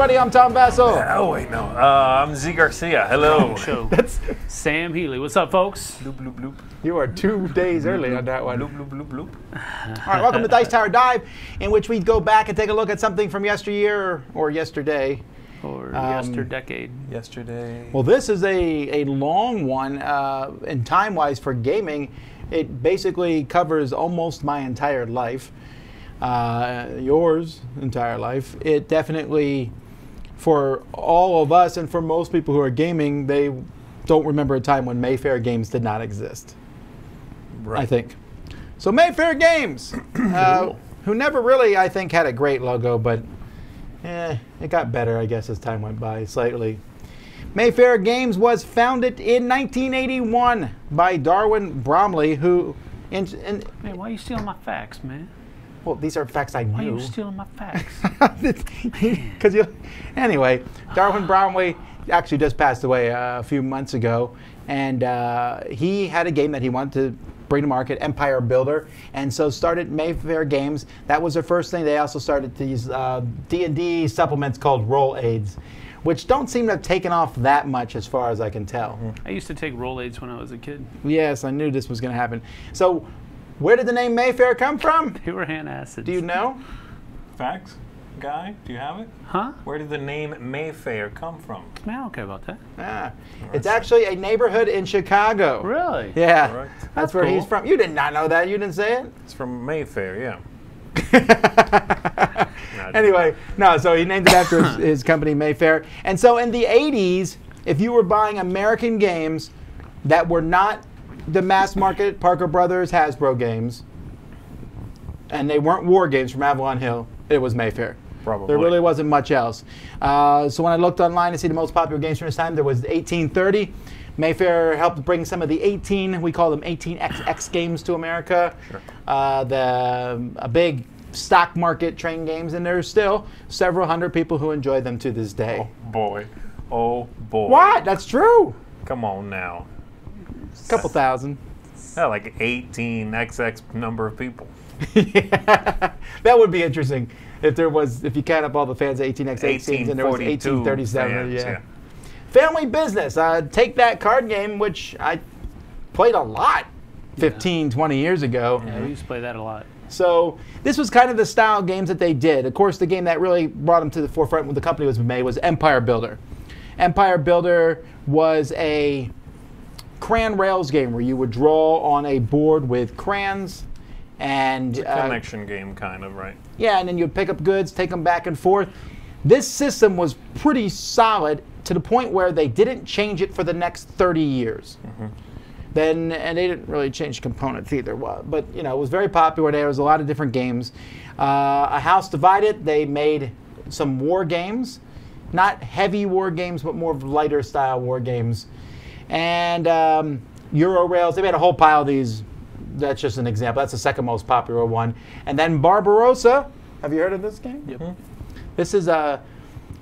everybody. I'm Tom Vasel. Oh wait, no. Uh, I'm Zee Garcia. Hello. Show. That's Sam Healey. What's up, folks? Bloop bloop bloop. you are two days early on that one. Bloop bloop bloop bloop. All right, welcome to Dice Tower Dive, in which we go back and take a look at something from yesteryear or yesterday. Or Um, yesterdecade. Yesterday. Well, this is a, a long one, uh, and time wise for gaming, it basically covers almost my entire life, uh, yours entire life. It definitely, for all of us and for most people who are gaming, they don't remember a time when Mayfair games did not exist. right. I think. So Mayfair Games, uh, who never really, I think, had a great logo, but eh, it got better, I guess, as time went by slightly. Mayfair Games was founded in 1981 by Darwin Bromley, who, in, in, Man, why are you stealing my facts, man? Well, these are facts I Why are you stealing my facts? Because you, anyway, Darwin Bromley actually just passed away uh, a few months ago, and uh, he had a game that he wanted to bring to market, Empire Builder, and so started Mayfair Games. That was their first thing. They also started these uh, D&D supplements called Role Aids, which don't seem to have taken off that much as far as I can tell. I used to take Rolaids when I was a kid. Yes, I knew this was going to happen. So, where did the name Mayfair come from? They were hand acids. Do you know? Facts, guy. Do you have it? Huh? Where did the name Mayfair come from? I don't care about that. Ah, it's actually a neighborhood in Chicago. Really? Yeah, Correct. that's, That's where cool. he's from. You did not know that. You didn't say it. It's from Mayfair. Yeah. anyway, no. So he named it after his, his company Mayfair. And so in the '80s, if you were buying American games that were not the mass market Parker Brothers Hasbro games, and they weren't war games from Avalon Hill, it was Mayfair. Probably. There really wasn't much else. Uh, so when I looked online to see the most popular games from this time, there was 1830. Mayfair helped bring some of the 18, we call them 18XX games to America. Sure. Uh, the a big stock market train games, and there's still several hundred people who enjoy them to this day. Oh boy. Oh boy. What? That's true. Come on now. Couple thousand. Yeah, like 18 XX number of people. yeah. That would be interesting if there was, if you count up all the fans of 18X games and there was 1837. fans, yeah. yeah. Family business. Uh, take that card game, which I played a lot 15, 20 years ago. Yeah, we used to play that a lot. So this was kind of the style of games that they did. Of course, the game that really brought them to the forefront when the company was made was Empire Builder. Empire Builder was a crayon rails game where you would draw on a board with crayons and uh, Connection game, kind of, right? yeah, and then you'd pick up goods, take them back and forth. This system was pretty solid to the point where they didn't change it for the next 30 years. Then, and they didn't really change components either. But you know, it was very popular. There was a lot of different games. Uh, a House Divided. They made some war games, not heavy war games, but more of lighter style war games. And um, Euro Rails. They made a whole pile of these. That's just an example. That's the second most popular one. And then Barbarossa. Have you heard of this game? Yep. This is a,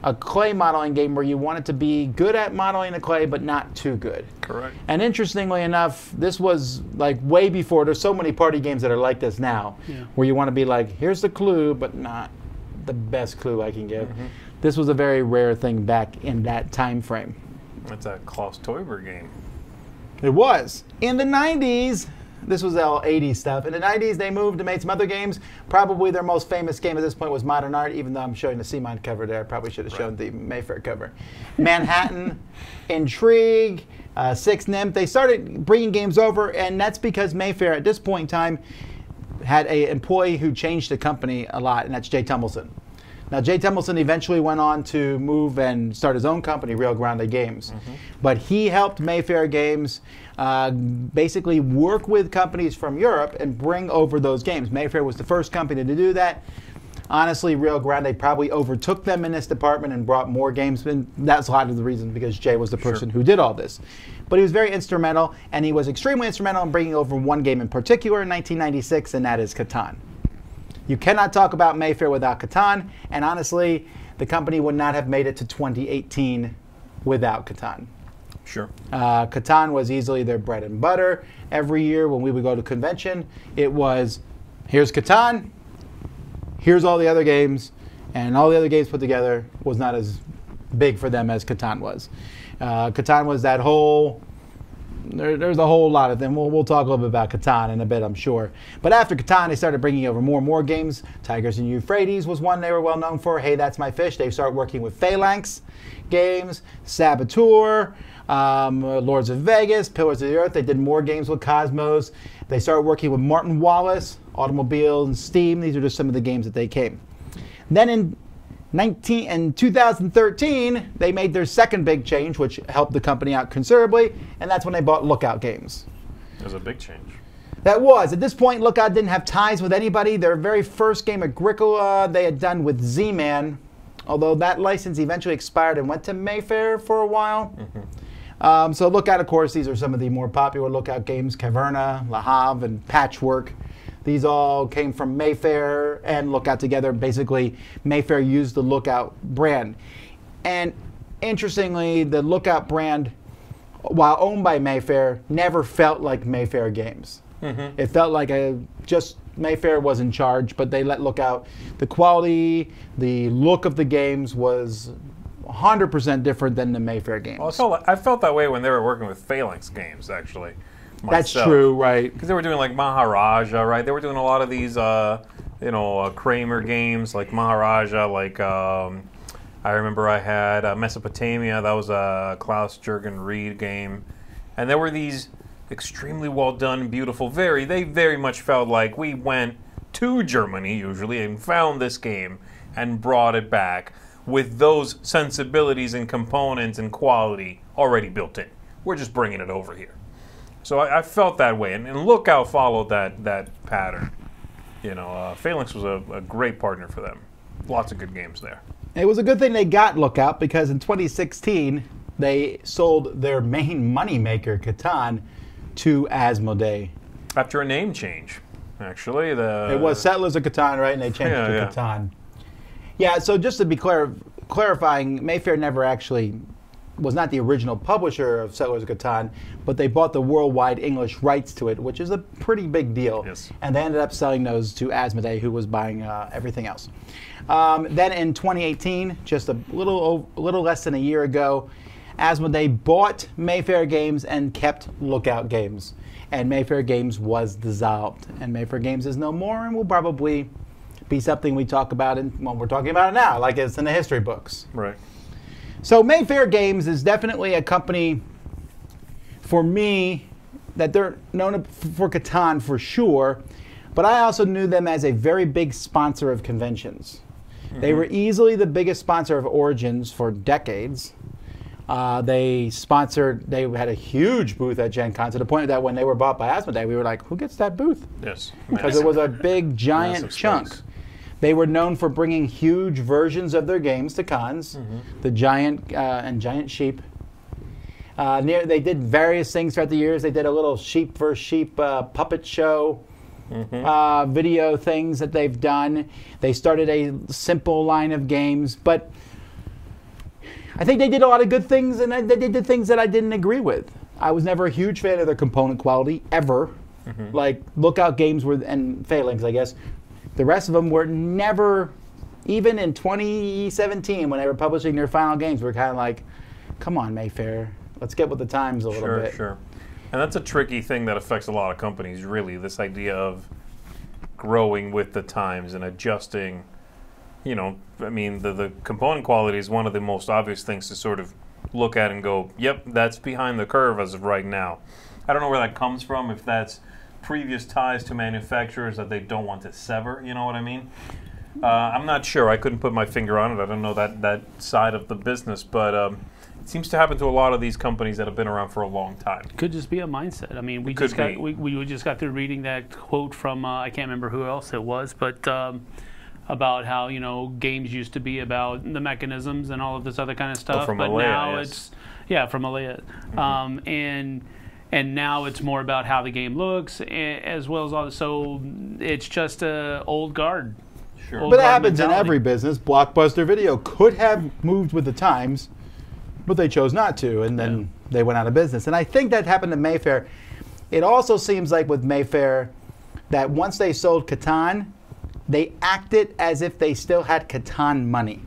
a clay modeling game where you want it to be good at modeling the clay, but not too good. Correct. And interestingly enough, this was like way before. There's so many party games that are like this now, Yeah. where you want to be like, here's the clue, but not the best clue I can give. This was a very rare thing back in that time frame. It's a Klaus Teuber game. It was in the 90s. This was all 80s stuff. In the 90s, they moved and made some other games. Probably their most famous game at this point was Modern Art, even though I'm showing the Seamine cover there. I probably should have shown the Mayfair cover. Manhattan, Intrigue, uh, Six Nimmt. They started bringing games over, and that's because Mayfair at this point in time had an employee who changed the company a lot, and that's Jay Tummelson. Now, Jay Tummelson eventually went on to move and start his own company, Rio Grande Games. But he helped Mayfair Games uh, basically work with companies from Europe and bring over those games. Mayfair was the first company to do that. Honestly, Rio Grande probably overtook them in this department and brought more games. And that's a lot of the reason because Jay was the person who did all this. But he was very instrumental, and he was extremely instrumental in bringing over one game in particular in 1996, and that is Catan. You cannot talk about Mayfair without Catan, and honestly, the company would not have made it to 2018 without Catan. Sure. Uh, Catan was easily their bread and butter. Every year when we would go to convention, it was here's Catan, here's all the other games, and all the other games put together was not as big for them as Catan was. Uh, Catan was that whole. There, there's a whole lot of them. We'll, we'll talk a little bit about Catan in a bit, I'm sure. But after Catan, they started bringing over more and more games. Tigers and Euphrates was one they were well known for. Hey, That's My Fish. They started working with Phalanx games, Saboteur, um, Lords of Vegas, Pillars of the Earth. They did more games with Kosmos. They started working with Martin Wallace, Automobile, and Steam. These are just some of the games that they came. Then in 19 and 2013, they made their second big change, which helped the company out considerably, and that's when they bought Lookout Games. It was a big change. That was. At this point, Lookout didn't have ties with anybody. Their very first game, Agricola, they had done with Z-Man, although that license eventually expired and went to Mayfair for a while. Um, so, Lookout, of course, these are some of the more popular Lookout games Caverna, Le Havre, and Patchwork. These all came from Mayfair and Lookout together. Basically, Mayfair used the Lookout brand. And interestingly, the Lookout brand, while owned by Mayfair, never felt like Mayfair games. Mm-hmm. It felt like a just Mayfair was in charge, but they let Lookout. The quality, the look of the games was 100% different than the Mayfair games. Well, I felt, I felt that way when they were working with Phalanx games, actually. That's true, right? Because they were doing like Maharaja, right? They were doing a lot of these, uh, you know, uh, Kramer games like Maharaja. Like um, I remember I had uh, Mesopotamia. That was a Klaus Jurgen Wrede game, and there were these extremely well done, beautiful. Very, they very much felt like we went to Germany usually and found this game and brought it back with those sensibilities and components and quality already built in. We're just bringing it over here. So I, I felt that way, and, and Lookout followed that that pattern. You know, uh, Phalanx was a, a great partner for them. Lots of good games there. It was a good thing they got Lookout because in 2016 they sold their main moneymaker, Catan, to Asmodee. After a name change, actually, the It was Settlers of Catan, right? And they changed Yeah, it to yeah. Catan. Yeah, so just to be clear, clarifying, Mayfair never actually was not the original publisher of Settlers of Catan, but they bought the worldwide English rights to it, which is a pretty big deal. Yes. And they ended up selling those to Asmodee, who was buying uh, everything else. Um, then in 2018, just a little a little less than a year ago, Asmodee bought Mayfair Games and kept Lookout Games. And Mayfair Games was dissolved. And Mayfair Games is no more and will probably be something we talk about in, well, we're talking about it now, like it's in the history books. right. So Mayfair Games is definitely a company for me that they're known for Catan for sure, but I also knew them as a very big sponsor of conventions. They were easily the biggest sponsor of Origins for decades. Uh, they sponsored. They had a huge booth at Gen Con to the point that when they were bought by Asmodee, we were like, "Who gets that booth?" Yes. because it was a big giant Massive chunk. space. They were known for bringing huge versions of their games to cons, Mm-hmm. the giant uh, and giant sheep. Uh, near, they did various things throughout the years. They did a little sheep versus sheep uh, puppet show, Mm-hmm. uh, video things that they've done. They started a simple line of games, but I think they did a lot of good things, and they did the things that I didn't agree with. I was never a huge fan of their component quality ever. Like Lookout Games were and Phalanx, I guess. The rest of them were never, even in 2017 when they were publishing their final games, were kind of like, "Come on, Mayfair, let's get with the times a little Sure, bit." Sure, sure. And that's a tricky thing that affects a lot of companies, really. This idea of growing with the times and adjusting. You know, I mean, the, the component quality is one of the most obvious things to sort of look at and go, yep, that's behind the curve as of right now. I don't know where that comes from, if that's previous ties to manufacturers that they don't want to sever, you know what I mean? Uh, I'm not sure. I couldn't put my finger on it. I don't know that, that side of the business, but um, it seems to happen to a lot of these companies that have been around for a long time. Could just be a mindset. I mean, we just got we, we just got through reading that quote from uh, I can't remember who else it was, but um, about how you know games used to be about the mechanisms and all of this other kind of stuff, Oh, from but Alea, now yes. it's yeah from Alea, um, and and now it's more about how the game looks as well as all. So it's just a old guard. Sure. Old But it guard happens in every business. Blockbuster Video could have moved with the times, but they chose not to, and then Yeah. they went out of business. And I think that happened to Mayfair. It also seems like with Mayfair that once they sold Catan, they acted as if they still had Catan money.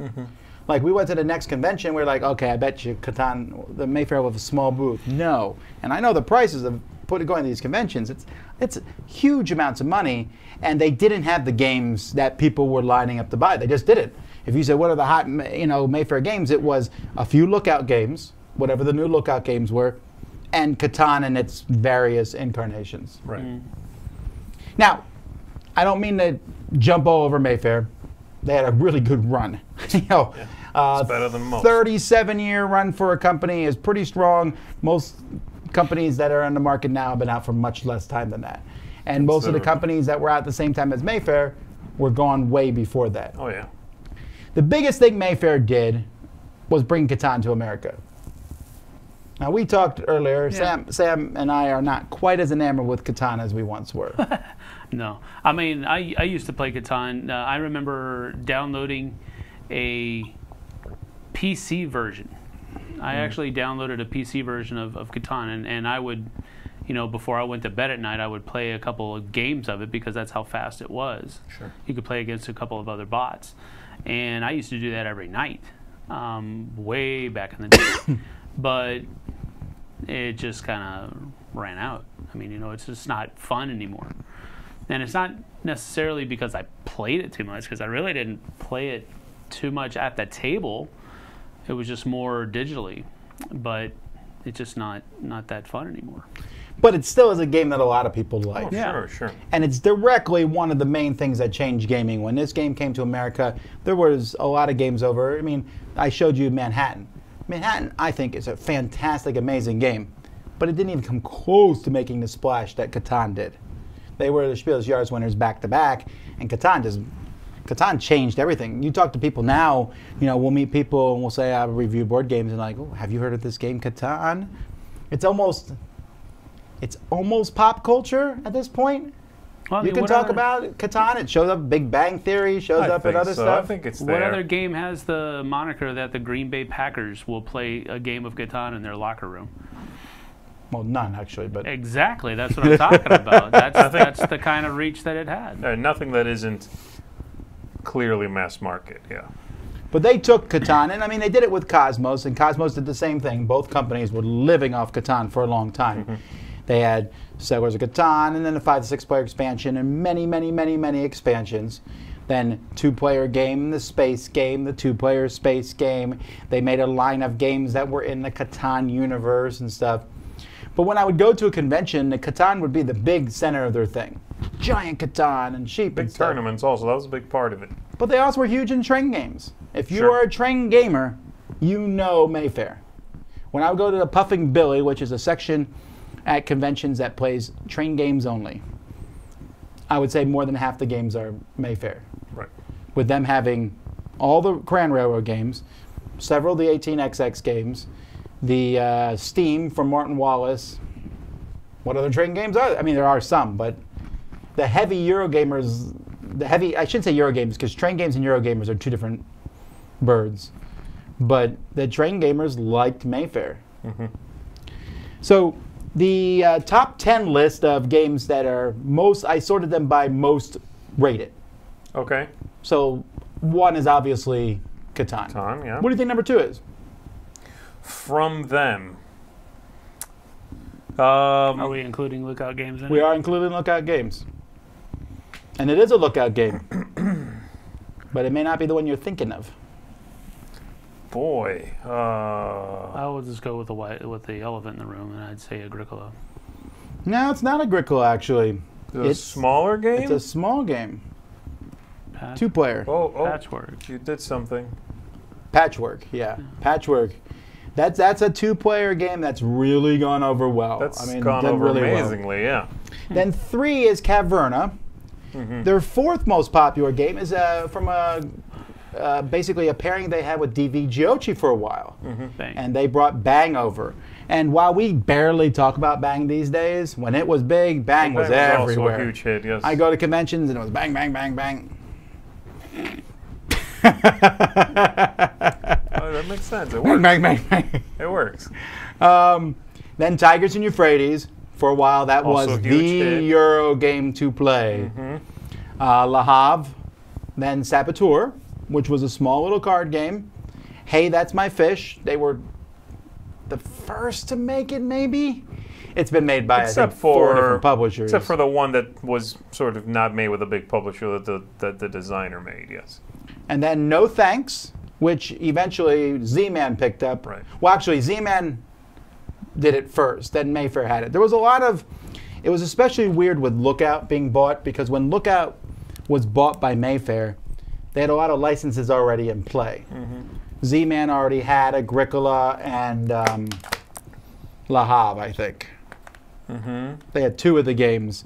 Mm-hmm. Like we went to the next convention, we're like, okay, I bet you Catan, the Mayfair will have a small booth. No, and I know the prices of putting going to these conventions. It's it's huge amounts of money, and they didn't have the games that people were lining up to buy. They just didn't. If you said what are the hot, you know, Mayfair games, it was a few lookout games, whatever the new lookout games were, and Catan and its various incarnations. Right. Mm-hmm. Now, I don't mean to jump all over Mayfair. They had a really good run. you know, uh, It's better than most. 37 year run for a company is pretty strong. Most companies that are on the market now have been out for much less time than that. And most of the companies that were out at the same time as Mayfair were gone way before that. Oh yeah. The biggest thing Mayfair did was bring Catan to America. Now we talked earlier. Sam, Sam and I are not quite as enamored with Catan as we once were. No, I mean I, I used to play Catan. Uh, I remember downloading a PC version. I actually downloaded a PC version of, of Catan, and, and I would, you know, before I went to bed at night, I would play a couple of games of it because that's how fast it was. Sure. You could play against a couple of other bots, and I used to do that every night, um, way back in the day. but it just kind of ran out. I mean, you know, it's just not fun anymore. And it's not necessarily because I played it too much, because I really didn't play it too much at the table. It was just more digitally, but it's just not not that fun anymore. but it still is a game that a lot of people oh, like. Oh, Yeah. Sure, sure. And it's directly one of the main things that changed gaming. When this game came to America, there was a lot of games over. I mean, I showed you Manhattan. Manhattan, I think, is a fantastic, amazing game, but it didn't even come close to making the splash that Catan did. They were the Spiel des Jahres winners back to back, and Catan just Catan changed everything. You talk to people now, you know, we'll meet people and we'll say I review board games and like, oh, have you heard of this game Catan? It's almost it's almost pop culture at this point. Well, I You can talk other- about Catan. It shows up Big Bang Theory, shows I up in other so. stuff. I think it's there. What other game has the moniker that the Green Bay Packers will play a game of Catan in their locker room? well, none actually, but Exactly, that's what I'm talking about. That's that's the kind of reach that it had. Uh, nothing that isn't clearly mass market. Yeah. but they took Catan, and I mean they did it with Kosmos, and Kosmos did the same thing. Both companies were living off Catan for a long time. Mm-hmm. They had Settlers of Catan, and then a five to six player expansion, and many, many, many, many expansions. Then two player game, the space game, the two player space game. They made a line of games that were in the Catan universe and stuff. But when I would go to a convention, the Catan would be the big center of their thing. Giant Catan and sheep Big and stuff. tournaments also. That was a big part of it. But they also were huge in train games. If you Sure. are a train gamer, you know Mayfair. When I would go to the Puffing Billy, which is a section at conventions that plays train games only, I would say more than half the games are Mayfair. Right. With them having all the Grand Railroad games, several of the 18XX games, the uh, Steam from Martin Wallace. What other train games are there? I mean, there are some, but the heavy Eurogamers, the heavy, I shouldn't say Eurogames because train games and Eurogamers are two different birds. But the train gamers liked Mayfair. So the uh, top 10 list of games that are most, I sorted them by most rated. Okay. So one is obviously Catan. Catan, yeah. What do you think number two is? From them. Are Um, we including lookout games in We it? are including lookout games. And it is a lookout game. but it may not be the one you're thinking of. boy. Uh, I would just go with the white, with the elephant in the room, and I'd say Agricola. No, it's not Agricola, actually. a it's- smaller game. It's a small game. Patch, Two player. oh, oh. patchwork. You did something. Patchwork, yeah. Patchwork. That's that's a two player game that's really gone over well. That's I mean, gone over really well. amazingly. Yeah. Then three is Caverna. Mm-hmm. Their fourth most popular game is uh, from a uh, basically a pairing they had with DV Giochi for a while, Bang. and they brought Bang over. And while we barely talk about Bang these days, when it was big, Bang, was That everywhere. also a huge hit. Yes. I go to conventions and it was bang, bang, bang, bang. Oh, that makes sense. It bang, works. bang, bang, bang. It works. Um, then Tigers and Euphrates. For a while, that Also was the hit. Euro game to play. uh, Le Havre, then Saboteur, which was a small little card game. Hey, That's My Fish. They were the first to make it, maybe. It's been made by except think, four for different publishers. Except for the one that was sort of not made with a big publisher that the that the designer made. Yes. and then No Thanks, which eventually Z-Man picked up. Right. Well, actually, Z-Man did it first. Then Mayfair had it. There was a lot of. It was especially weird with Lookout being bought because when Lookout was bought by Mayfair, they had a lot of licenses already in play. Z-Man already had Agricola and um, La Havre, I think. They had two of the games,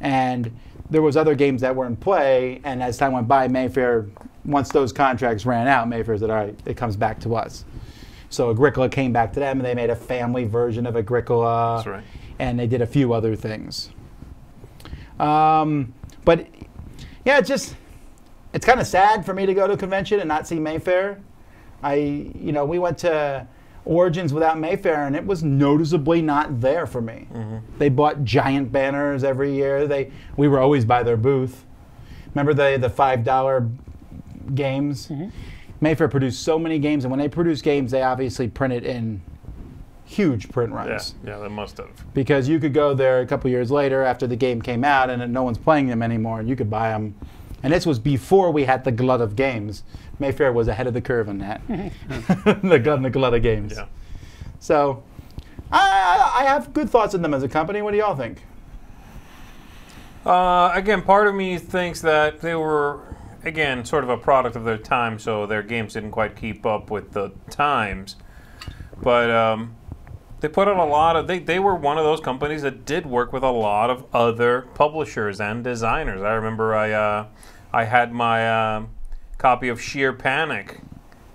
and there was other games that were in play. And as time went by, Mayfair, once those contracts ran out, Mayfair said, "All right, it comes back to us." So Agricola came back to them, and they made a family version of Agricola, That's right. and they did a few other things. Um, but yeah, it's just it's kind of sad for me to go to a convention and not see Mayfair. I, you know, we went to Origins without Mayfair, and it was noticeably not there for me. They bought giant banners every year. They, we were always by their booth. Remember the the five dollar games? Mayfair produced so many games, and when they produce games, they obviously print it in huge print runs Yeah. yeah, They must have. because you could go there a couple years later after the game came out and no one's playing them anymore and you could buy them and this was before we had the glut of games mayfair was ahead of the curve on that the glut the glut of games Yeah. so I, I I have good thoughts on them as a company what do y'all think Uh, again, part of me thinks that they were, again, sort of a product of their time, so their games didn't quite keep up with the times. But um, they put out a lot of. They, they were one of those companies that did work with a lot of other publishers and designers. I remember I uh, I had my um copy of Sheer Panic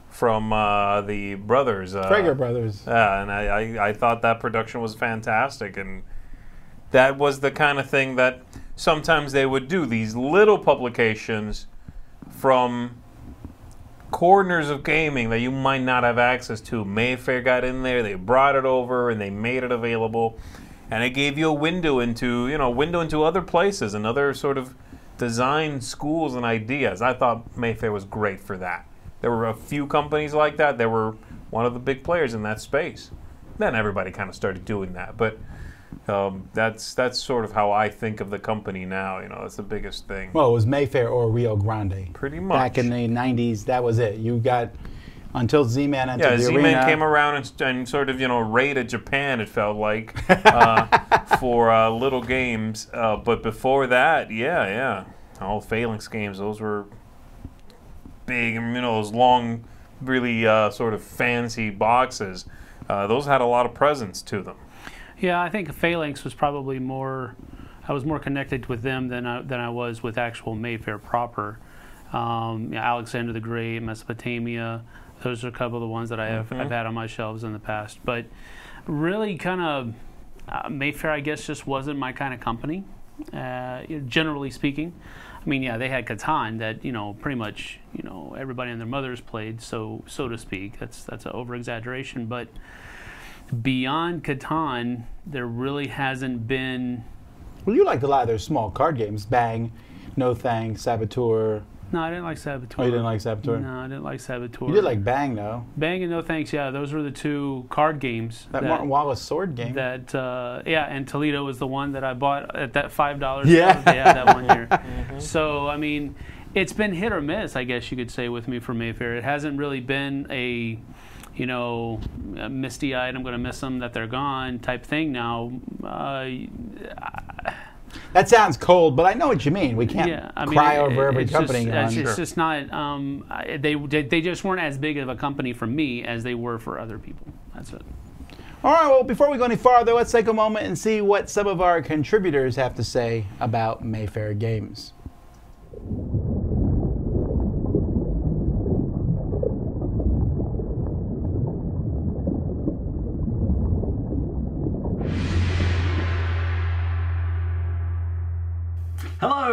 from uh, the brothers. Uh, Prager brothers yeah, and I, I, I thought that production was fantastic, and that was the kind of thing that sometimes they would do these little publications from corners of gaming that you might not have access to. Mayfair got in there, they brought it over, and they made it available, and it gave you a window into you know window into other places and other sort of design schools and ideas. I thought Mayfair was great for that. There were a few companies like that. They were one of the big players in that space. Then everybody kind of started doing that, but um, that's that's sort of how I think of the company now. You know, that's the biggest thing. well it was mayfair or rio grande Pretty much. back in the 90s that was it you got until z-man entered yeah, the Z-Man arena came around and, and sort of you know raided Japan. It felt like uh, for uh, little games, uh, but before that, yeah, yeah, all Phalanx games. Those were big, you know, those long, really uh, sort of fancy boxes. Uh, those had a lot of presence to them. Yeah, I think Phalanx was probably more. I was more connected with them than I, than I was with actual Mayfair proper. Um, yeah, Alexander the Great, Mesopotamia. Those are a couple of the ones that I have I've had on my shelves in the past. But really, kind of uh, Mayfair, I guess, just wasn't my kind of company. Uh, generally speaking, I mean, yeah, they had Catan that you know pretty much you know everybody and their mothers played, so so to speak. That's that's an over exaggeration, but beyond Catan, there really hasn't been. well you liked a lot of those small card games bang no thanks saboteur No, I didn't like Saboteur. oh you didn't like saboteur No, I didn't like Saboteur. you did like bang though Bang and No Thanks. Yeah, those were the two card games that, martin wallace sword game that uh, yeah, and Toledo was the one that I bought at that five dollars. Yeah. they had that one year. So I mean, it's been hit or miss, I guess you could say, with me for Mayfair. It hasn't really been a you know, misty eyed, I'm going to miss them, that they're gone type thing now. Uh, That sounds cold, but I know what you mean. We can't yeah, I mean, cry it- over every company. Just, it's, it's just not. Um, they they just weren't as big of a company for me as they were for other people. That's it. All right, well, before we go any farther, let's take a moment and see what some of our contributors have to say about Mayfair Games.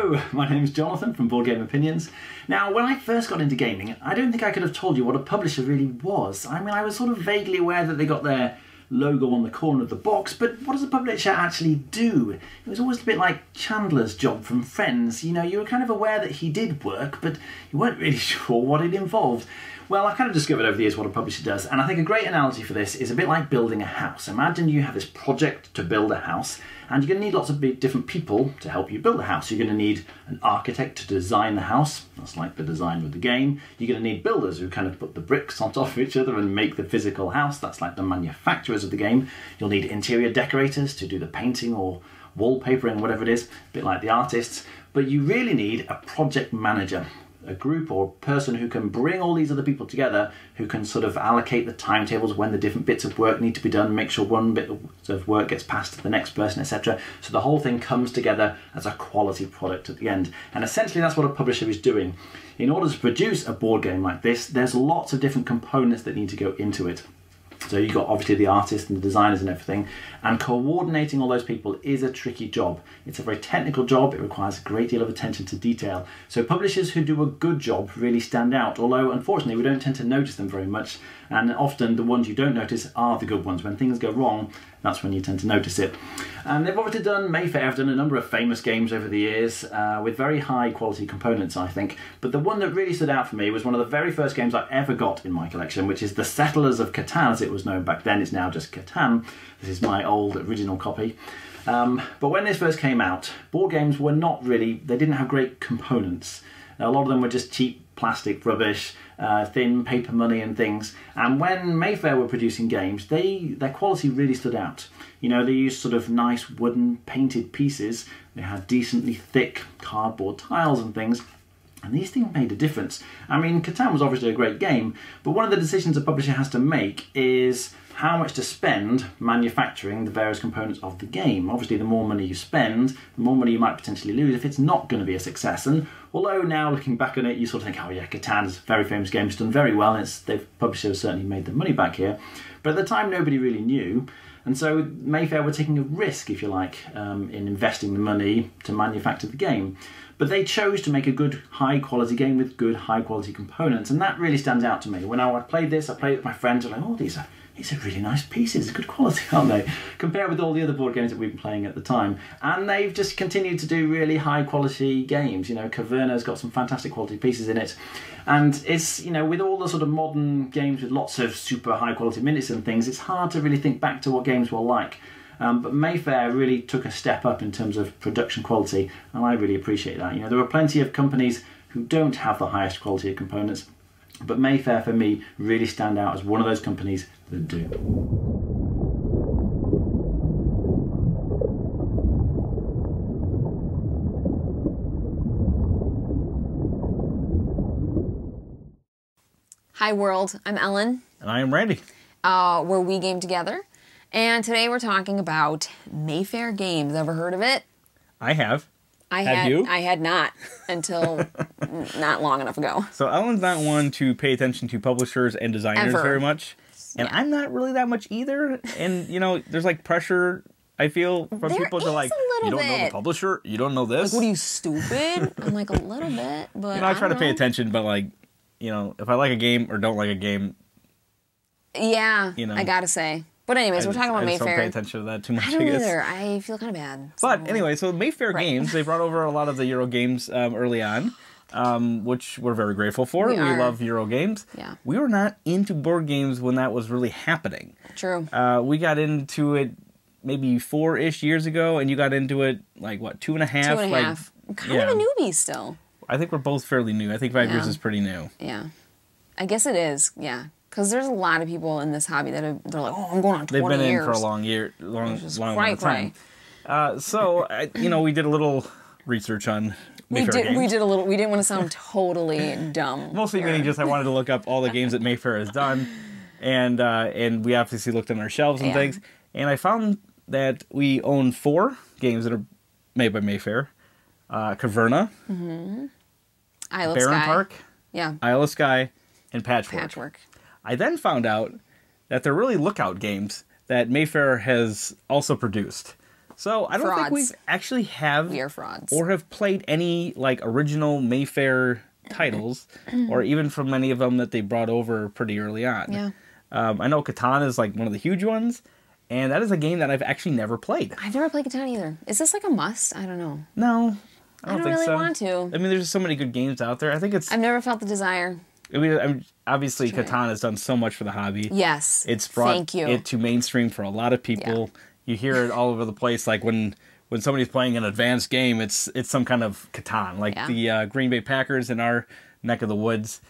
My is Jonathan from Board Game Opinions. Now, when I first got into gaming, I don't think I could have told you what a publisher really was. I mean, I was sort of vaguely aware that they got their logo on the corner of the box, but what does a publisher actually do? It was always a bit like Chandler's job from Friends. You know, you were kind of aware that he did work, but you weren't really sure what it involved. Well, I kind of discovered over the years what a publisher does, and I think a great analogy for this is a bit like building a house. Imagine you have this project to build a house, and you're going to need lots of different people to help you build a house. You're going to need an architect to design the house, that's like the design of the game. You're going to need builders who kind of put the bricks on top of each other and make the physical house, that's like the manufacturers of the game. You'll need interior decorators to do the painting or wallpapering, whatever it is, a bit like the artists. But you really need a project manager a group or person who can bring all these other people together who can sort of allocate the timetables when the different bits of work need to be done make sure one bit of work gets passed to the next person etc so the whole thing comes together as a quality product at the end. And essentially that's what a publisher is doing. In order to produce a board game like this there's lots of different components that need to go into it so you've got obviously the artists and the designers and everything, and coordinating all those people is a tricky job. It's a very technical job, it requires a great deal of attention to detail. So publishers who do a good job really stand out, although unfortunately we don't tend to notice them very much, and often the ones you don't notice are the good ones. When things go wrong, that's when you tend to notice it. And they've obviously done, Mayfair have done a number of famous games over the years uh, with very high quality components, I think. But the one that really stood out for me was one of the very first games I ever got in my collection, which is The Settlers of Catan, as it was known back then. It's now just Catan. This is my old original copy. Um, but when this first came out, board games were not really, they didn't have great components. A lot of them were just cheap plastic rubbish, uh, thin paper money and things. And when Mayfair were producing games, they their quality really stood out. You know, they used sort of nice wooden painted pieces. They had decently thick cardboard tiles and things. And these things made a difference. I mean, Catan was obviously a great game, but one of the decisions a publisher has to make is how much to spend manufacturing the various components of the game. Obviously, the more money you spend, the more money you might potentially lose if it's not going to be a success. And although now looking back on it, you sort of think, oh yeah, Catan's very famous game, it's done very well, and they've publishers certainly made their money back here. But at the time, nobody really knew. And so Mayfair were taking a risk, if you like, um, in investing the money to manufacture the game. But they chose to make a good, high quality game with good, high quality components, and that really stands out to me. When I played this, I played it with my friends, and like, oh, these are these are really nice pieces, good quality, aren't they? Compared with all the other board games that we've been playing at the time. And they've just continued to do really high quality games. You know, Caverna's got some fantastic quality pieces in it. And it's, you know, with all the sort of modern games with lots of super high quality minutes and things, it's hard to really think back to what games were like. Um, but Mayfair really took a step up in terms of production quality, and I really appreciate that. You know, there are plenty of companies who don't have the highest quality of components, but Mayfair for me really stand out as one of those companies that do. Hi, world. I'm Ellen. And I am Randy. Uh, we're We Game Together. And today we're talking about Mayfair Games. Ever heard of it? I have. I Have had you? I had not until not long enough ago. So Ellen's not one to pay attention to publishers and designers Ever. very much. And Yeah. I'm not really that much either. And you know, there's like pressure I feel from There people to like you don't know the publisher, you don't know this. What are you stupid? I'm like a little bit, but you know, I try to don't pay know. attention, but like, you know, if I like a game or don't like a game, Yeah, you know. I gotta say. But anyways, I we're talking about I just don't pay Mayfair. attention to that too much. I I, don't guess. either. I feel kind of bad. But so- anyway, so Mayfair Right. Games, they brought over a lot of the Euro games um, early on, um, which we're very grateful for. We We, love Euro games. Yeah. We were not into board games when that was really happening. true. Uh, we got into it maybe four ish years ago, and you got into it like what two and a half? Two and a like, half. Kind yeah. of a newbie still. I think we're both fairly new. I think five years is pretty new. Yeah, I guess it is. Yeah, because there's a lot of people in this hobby that are they're like, oh, I'm going on 20 They've been years. in for a long year, long, long, long time. Uh, so I, you know, we did a little research on We did. games. We did a little. We didn't want to sound totally dumb. Mostly meaning just I wanted to look up all the games that Mayfair has done, and uh, and we obviously looked on our shelves and Yeah. things, and I found that we own four games that are made by Mayfair: uh, Caverna, Isle of Barron Skye. Park, Yeah. Isle of Skye, and Patchwork. Patchwork. I then found out that they're really lookout games that Mayfair has also produced. So I don't Frauds. think we actually have We are frauds. or have played any like original Mayfair titles, or even from many of them that they brought over pretty early on. Yeah. Um, I know Catan is like one of the huge ones, and that is a game that I've actually never played. I've never played Catan either. Is this like a must? I don't know. No, I I don't, don't think really so. want to. I mean, there's so many good games out there. I think it's. I've never felt the desire. I mean, obviously. Catan has done so much for the hobby. Yes. It's brought it to mainstream for a lot of people. You hear it all over the place. Like when when somebody's playing an advanced game, it's it's some kind of Catan. Like Yeah. the uh, Green Bay Packers in our neck of the woods,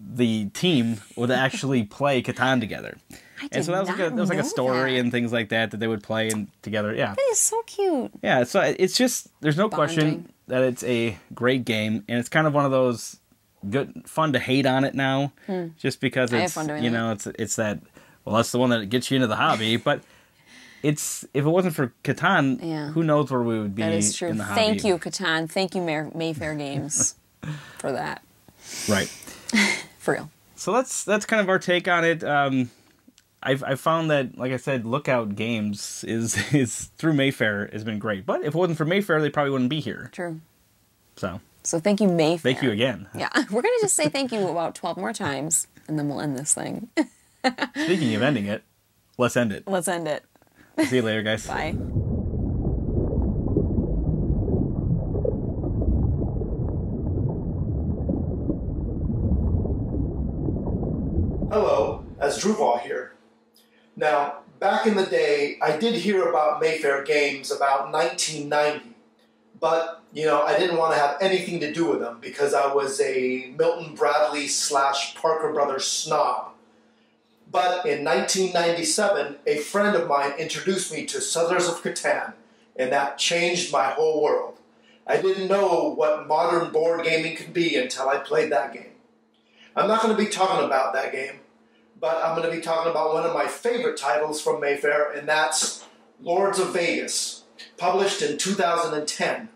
the team would actually play Catan together. I And so that was like a, that was like a story that. and things like that that they would play and together. Yeah, That is so cute. yeah. So it's just there's no question that it's a great game, and it's kind of one of those good fun to hate on it now, just because Hmm. I have it's you that. know it's it's that well that's the one that gets you into the hobby, but. It's if it wasn't for Catan, Yeah. who knows where we would be That is true. the hobby. Thank you, Catan. Thank you, May- Mayfair Games, for that. Right. For real. So that's that's kind of our take on it. Um, I've I've found that, like I said, Lookout Games is is through Mayfair has been great. But if it wasn't for Mayfair, they probably wouldn't be here. True. So So thank you, Mayfair. thank you again. Yeah, we're gonna just say thank you about twelve more times, and then we'll end this thing. Speaking of ending it, let's end it. Let's end it. See you later, guys. Bye. Hello, as Druval here. Now, back in the day, I did hear about Mayfair Games about 1990, but you know, I didn't want to have anything to do with them because I was a Milton Bradley slash Parker Brothers snob. But in 1997, a friend of mine introduced me to Settlers of Catan, and that changed my whole world. I didn't know what modern board gaming could be until I played that game. I'm not going to be talking about that game, but I'm going to be talking about one of my favorite titles from Mayfair, and that's Lords of Vegas, published in 2010.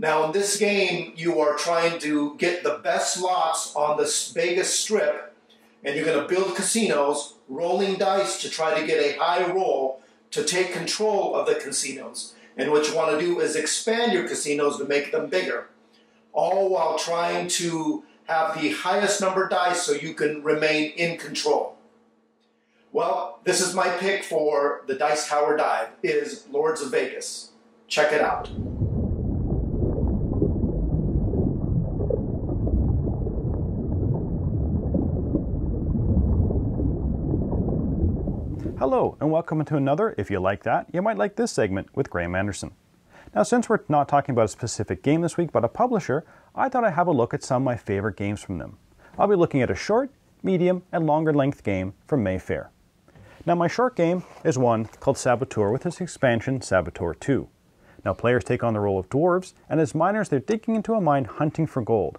Now, in this game, you are trying to get the best slots on the Vegas Strip, and you're going to build casinos, rolling dice to try to get a high roll to take control of the casinos. And what you want to do is expand your casinos to make them bigger all while trying to have the highest number dice so you can remain in control. Well, this is my pick for the Dice Tower Dive is Lords of Vegas. Check it out. Hello, and welcome to another If You Like That, You Might Like This segment with Graham Anderson. Now, since we're not talking about a specific game this week, but a publisher, I thought I'd have a look at some of my favorite games from them. I'll be looking at a short, medium, and longer length game from Mayfair. Now, my short game is one called Saboteur with its expansion Saboteur 2. Now, players take on the role of dwarves, and as miners, they're digging into a mine hunting for gold.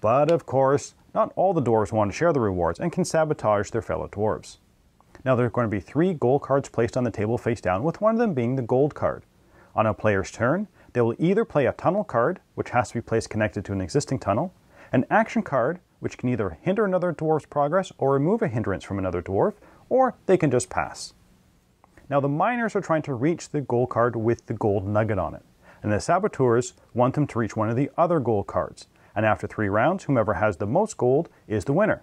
But of course, not all the dwarves want to share the rewards and can sabotage their fellow dwarves. Now there are going to be three gold cards placed on the table face down, with one of them being the gold card. On a player's turn, they will either play a tunnel card, which has to be placed connected to an existing tunnel, an action card, which can either hinder another dwarf's progress or remove a hindrance from another dwarf, or they can just pass. Now the miners are trying to reach the gold card with the gold nugget on it, and the saboteurs want them to reach one of the other gold cards, and after three rounds, whomever has the most gold is the winner.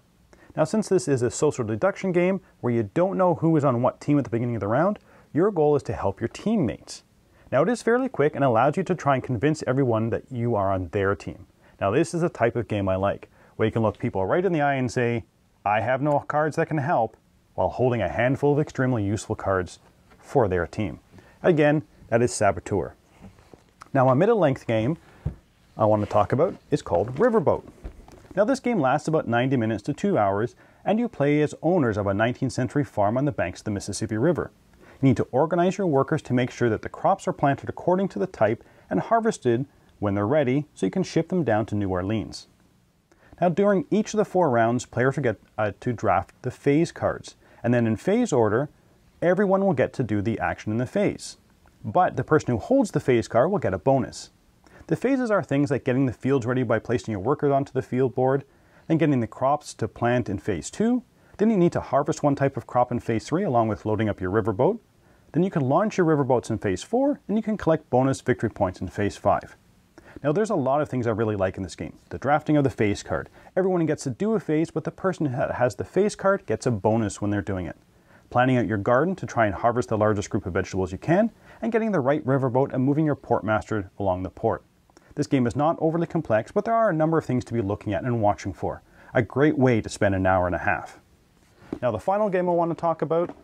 Now, since this is a social deduction game where you don't know who is on what team at the beginning of the round, your goal is to help your teammates. Now, it is fairly quick and allows you to try and convince everyone that you are on their team. Now, this is the type of game I like, where you can look people right in the eye and say, I have no cards that can help, while holding a handful of extremely useful cards for their team. Again, that is Saboteur. Now, a middle length game I want to talk about is called Riverboat. Now, this game lasts about 90 minutes to 2 hours, and you play as owners of a 19th century farm on the banks of the Mississippi River. You need to organize your workers to make sure that the crops are planted according to the type and harvested when they're ready so you can ship them down to New Orleans. Now, during each of the four rounds, players will get uh, to draft the phase cards, and then in phase order, everyone will get to do the action in the phase. But the person who holds the phase card will get a bonus. The phases are things like getting the fields ready by placing your workers onto the field board, then getting the crops to plant in phase 2, then you need to harvest one type of crop in phase 3 along with loading up your riverboat. Then you can launch your riverboats in phase 4, and you can collect bonus victory points in phase 5. Now there's a lot of things I really like in this game. The drafting of the phase card. Everyone gets to do a phase, but the person that has the phase card gets a bonus when they're doing it. planning out your garden to try and harvest the largest group of vegetables you can, and getting the right riverboat and moving your portmaster along the port. This game is not overly complex, but there are a number of things to be looking at and watching for. A great way to spend an hour and a half. Now, the final game I want to talk about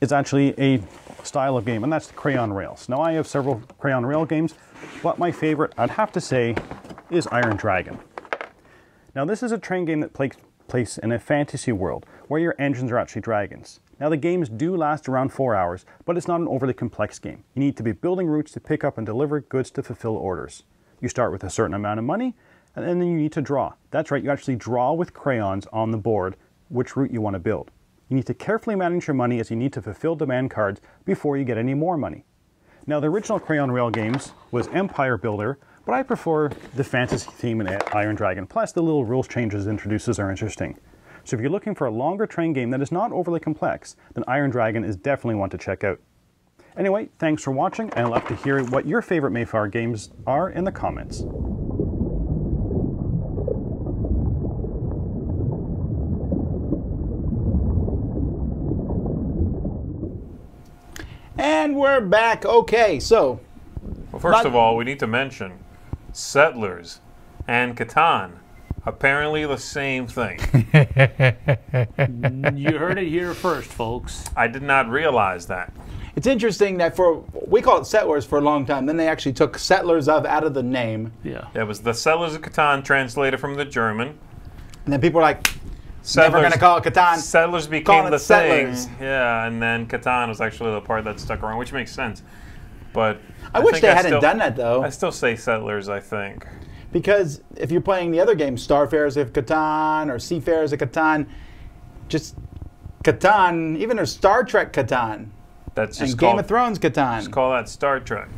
is actually a style of game, and that's the Crayon Rails. Now, I have several Crayon Rail games, but my favorite, I'd have to say, is Iron Dragon. Now, this is a train game that takes place in a fantasy world where your engines are actually dragons. Now, the games do last around four hours, but it's not an overly complex game. You need to be building routes to pick up and deliver goods to fulfill orders. You start with a certain amount of money, and then you need to draw. That's right, you actually draw with crayons on the board which route you want to build. You need to carefully manage your money as you need to fulfill demand cards before you get any more money. Now, the original Crayon Rail games was Empire Builder, but I prefer the fantasy theme in Iron Dragon. Plus, the little rules changes it introduces are interesting. So if you're looking for a longer train game that is not overly complex, then Iron Dragon is definitely one to check out. Anyway, thanks for watching, and I'd love to hear what your favorite Mayfair games are in the comments. And we're back. Okay, so Well, first Not- of all, we need to mention Settlers and Catan. Apparently the same thing. you heard it here first, folks. I did not realize that. it's interesting that for we call it settlers for a long time. Then they actually took settlers of out of the name, Yeah. It was the Settlers of Catan translated from the German. and then people were like, Settlers, never gonna call it Catan. Settlers Call became the Settlers. thing. Yeah, and then Catan was actually the part that stuck around, which makes sense. But I, wish think they hadn't still- done that though, I still say Settlers, I think. Because if you're playing the other games, Starfarers of Catan or Seafarers of Catan, just Catan, even there's Star Trek Catan That's and just Game of Thrones Catan. just call that Star Trek.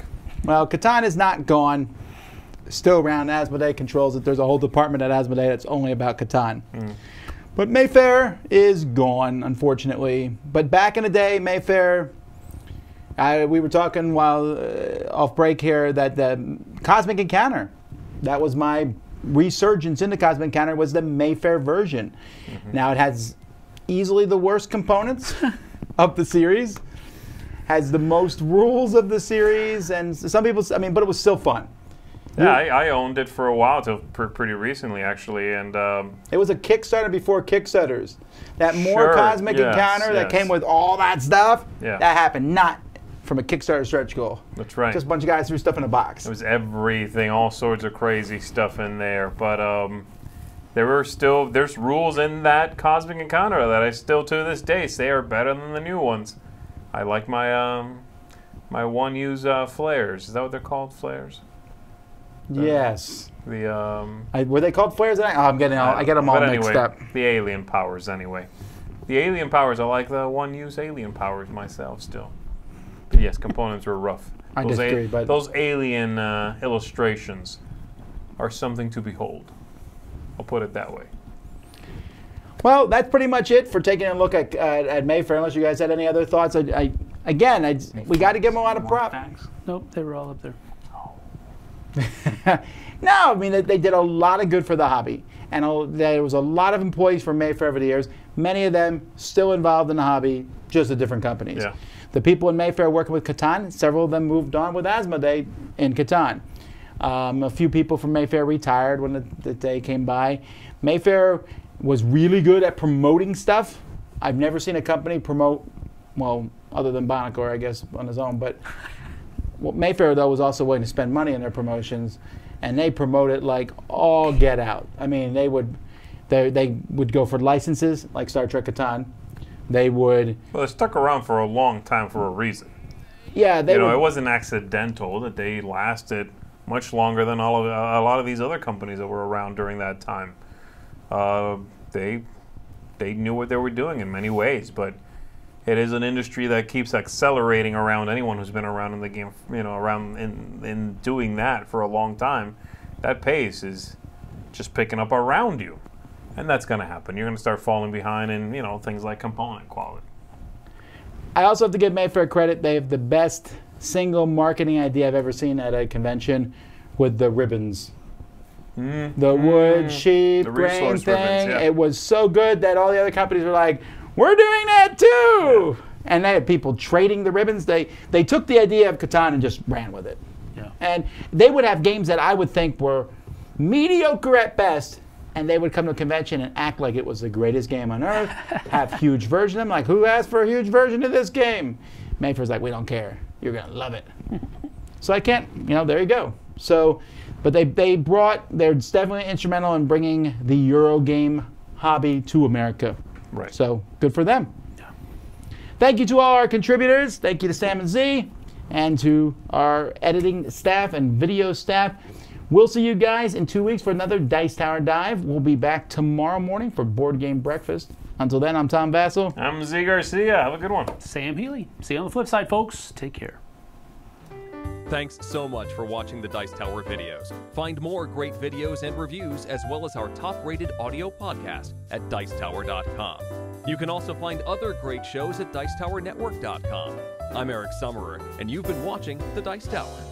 Well, Catan is not gone. Still around. Asmodee controls it. There's a whole department at Asmodee that's only about Catan. But Mayfair is gone, unfortunately. But back in the day, Mayfair, I, we were talking while uh, off break here that the Cosmic Encounter, that was my resurgence into Cosmic Encounter, was the Mayfair version. Now it has easily the worst components of the series has the most rules of the series, and some people, I mean, but it was still fun. Yeah, I, I owned it for a while, till pr- pretty recently actually, and um, It was a Kickstarter before Kickstarters. That more Sure, Cosmic yes, Encounter that came with all that stuff, Yeah. that happened not from a Kickstarter stretch goal. that's right. Just a bunch of guys threw stuff in a box. It was everything, all sorts of crazy stuff in there. But um, there were still there's rules in that Cosmic Encounter that I still to this day say are better than the new ones. I like my um, my one use uh, flares. Is that what they're called? Flares. yes. The um, I, were they called flares? Oh, I'm getting all, I get them all mixed anyway, up. The alien powers, anyway. The alien powers, I like the one use alien powers myself still. But yes, components were rough. I those disagree, but- those alien uh, illustrations are something to behold. I'll put it that way. Well, that's pretty much it for taking a look at, uh, at Mayfair. Unless you guys had any other thoughts, I, I again, I, we got to give them a lot of props. Nope, they were all up there. no, I mean they, they did a lot of good for the hobby, and a, there was a lot of employees from Mayfair over the years. Many of them still involved in the hobby, just at different companies. Yeah. The people in Mayfair working with Catan, several of them moved on with Asmodee in Catan. Um, a few people from Mayfair retired when the, the day came by. Mayfair was really good at promoting stuff. I've never seen a company promote, well, other than Bonacor, I guess, on his own, but well, Mayfair though was also willing to spend money on their promotions, and they promoted like all get out. I mean, they would, they they would go for licenses like Star Trek Catan. They would, Well, it stuck around for a long time for a reason. yeah, they you know, would. it wasn't accidental that they lasted much longer than all of a lot of these other companies that were around during that time. Uh, they they knew what they were doing in many ways, but it is an industry that keeps accelerating around anyone who's been around in the game, you know, around in in doing that for a long time. That pace is just picking up around you, and that's going to happen. You're going to start falling behind in you know things like component quality. I also have to give Mayfair credit. They have the best single marketing idea I've ever seen at a convention with the ribbons. Mm-hmm. The wood, mm-hmm. sheep, The grain thing. ribbons, yeah. It was so good that all the other companies were like, we're doing that too. And they had people trading the ribbons. They they took the idea of Catan and just ran with it. Yeah. And they would have games that I would think were mediocre at best, and they would come to a convention and act like it was the greatest game on earth, have huge version of them. Like, who asked for a huge version of this game? Mayfair's like, we don't care. You're gonna love it. so I can't, you know, there you go. So, but they they brought, they're definitely instrumental in bringing the Euro game hobby to America. Right. So good for them. Yeah. Thank you to all our contributors. Thank you to Sam and Zee and to our editing staff and video staff. We'll see you guys in two weeks for another Dice Tower Dive. We'll be back tomorrow morning for Board Game Breakfast. Until then, I'm Tom Vasel. I'm Zee Garcia. Have a good one. Sam Healey. See you on the flip side, folks. Take care. Thanks so much for watching the Dice Tower videos. Find more great videos and reviews, as well as our top rated audio podcast at Dicetower.com. You can also find other great shows at Dicetowernetwork.com. I'm Eric Summerer, and you've been watching The Dice Tower.